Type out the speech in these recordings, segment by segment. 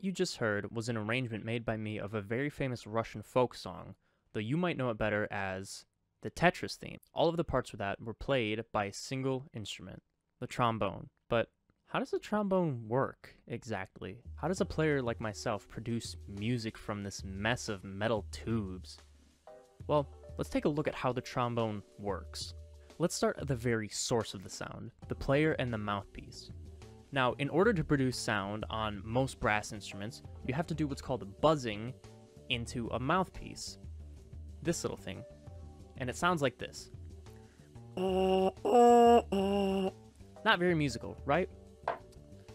What you just heard was an arrangement made by me of a very famous Russian folk song, though you might know it better as the Tetris theme. All of the parts of that were played by a single instrument, the trombone. But how does a trombone work exactly? How does a player like myself produce music from this mess of metal tubes? Well, let's take a look at how the trombone works. Let's start at the very source of the sound, the player and the mouthpiece. Now, in order to produce sound on most brass instruments, you have to do what's called buzzing into a mouthpiece. This little thing. And it sounds like this. Not very musical, right?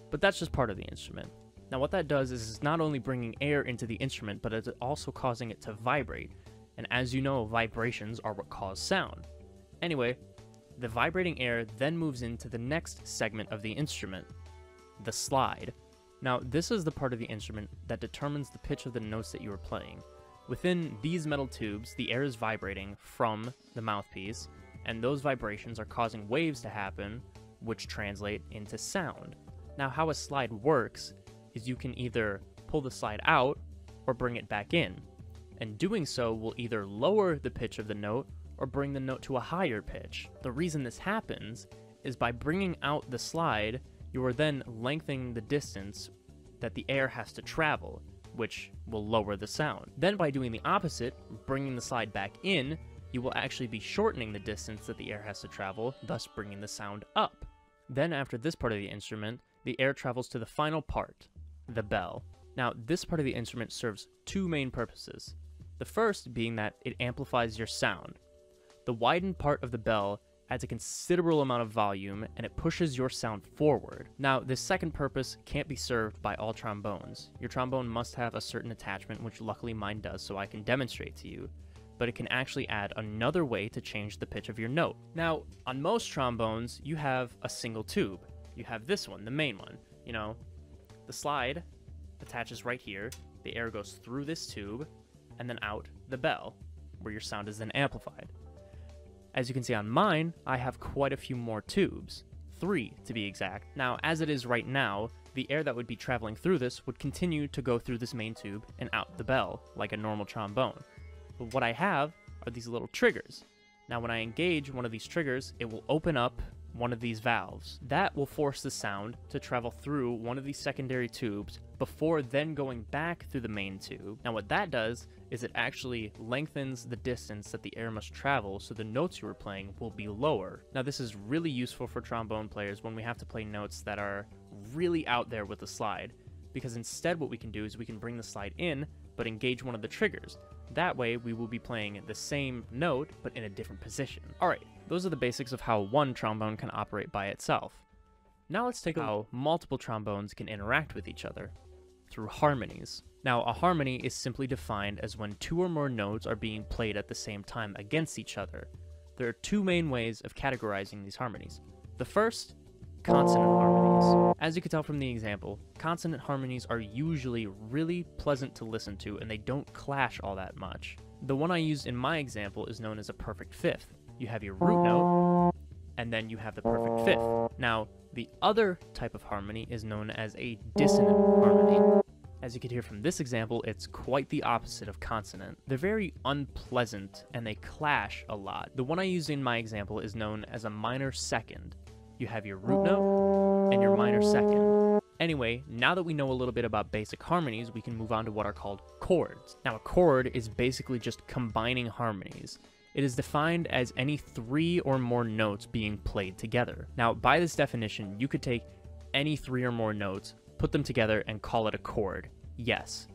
But that's just part of the instrument. Now, what that does is it's not only bringing air into the instrument, but it's also causing it to vibrate. And as you know, vibrations are what cause sound. Anyway, the vibrating air then moves into the next segment of the instrument, the slide. Now, this is the part of the instrument that determines the pitch of the notes that you are playing. Within these metal tubes, the air is vibrating from the mouthpiece, and those vibrations are causing waves to happen, which translate into sound. Now, how a slide works is you can either pull the slide out or bring it back in, and doing so will either lower the pitch of the note or bring the note to a higher pitch. The reason this happens is by bringing out the slide, you are then lengthening the distance that the air has to travel, which will lower the sound. Then by doing the opposite, bringing the slide back in, you will actually be shortening the distance that the air has to travel, thus bringing the sound up. Then after this part of the instrument, the air travels to the final part, the bell. Now, this part of the instrument serves two main purposes. The first being that it amplifies your sound. The widened part of the bell adds a considerable amount of volume and it pushes your sound forward. Now, this second purpose can't be served by all trombones. Your trombone must have a certain attachment, which luckily mine does, so I can demonstrate to you. But it can actually add another way to change the pitch of your note. Now, on most trombones, you have a single tube. You have this one, the main one. You know, the slide attaches right here, the air goes through this tube, and then out the bell, where your sound is then amplified. As you can see on mine, I have quite a few more tubes. Three, to be exact. Now, as it is right now, the air that would be traveling through this would continue to go through this main tube and out the bell, like a normal trombone. But what I have are these little triggers. Now, when I engage one of these triggers, it will open up one of these valves. That will force the sound to travel through one of these secondary tubes before then going back through the main tube. Now what that does is it actually lengthens the distance that the air must travel so the notes you are playing will be lower. Now this is really useful for trombone players when we have to play notes that are really out there with the slide because instead what we can do is we can bring the slide in but engage one of the triggers. That way we will be playing the same note but in a different position. Alright, those are the basics of how one trombone can operate by itself. Now let's take a look at how multiple trombones can interact with each other through harmonies. Now, a harmony is simply defined as when two or more notes are being played at the same time against each other. There are two main ways of categorizing these harmonies. The first, consonant harmonies. As you can tell from the example, consonant harmonies are usually really pleasant to listen to and they don't clash all that much. The one I used in my example is known as a perfect fifth. You have your root note, and then you have the perfect fifth. Now, the other type of harmony is known as a dissonant harmony. As you can hear from this example, it's quite the opposite of consonant. They're very unpleasant and they clash a lot. The one I used in my example is known as a minor second. You have your root note and your minor second. Anyway, now that we know a little bit about basic harmonies, we can move on to what are called chords. Now, a chord is basically just combining harmonies. It is defined as any three or more notes being played together. Now, by this definition, you could take any three or more notes, put them together, and call it a chord. Yes.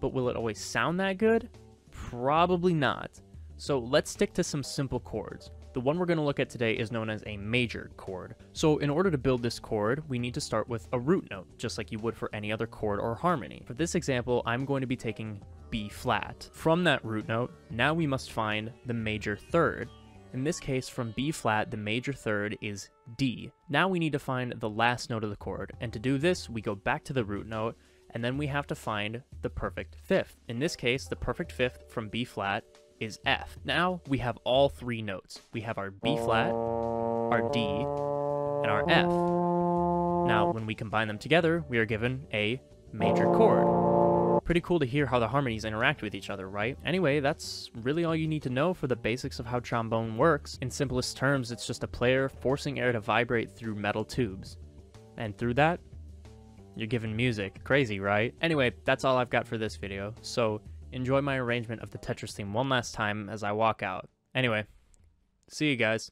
But will it always sound that good? Probably not. So let's stick to some simple chords. The one we're going to look at today is known as a major chord. So in order to build this chord, we need to start with a root note, just like you would for any other chord or harmony. For this example, I'm going to be taking B flat. From that root note, now we must find the major third. In this case, from B flat, the major third is D. Now we need to find the last note of the chord, and to do this, we go back to the root note, and then we have to find the perfect fifth. In this case, the perfect fifth from B flat is F. Now we have all three notes. We have our B flat, our D, and our F. Now when we combine them together, we are given a major chord. Pretty cool to hear how the harmonies interact with each other, right? Anyway, that's really all you need to know for the basics of how trombone works. In simplest terms, it's just a player forcing air to vibrate through metal tubes. And through that, you're given music. Crazy, right? Anyway, that's all I've got for this video, so enjoy my arrangement of the Tetris theme one last time as I walk out. Anyway, see you guys.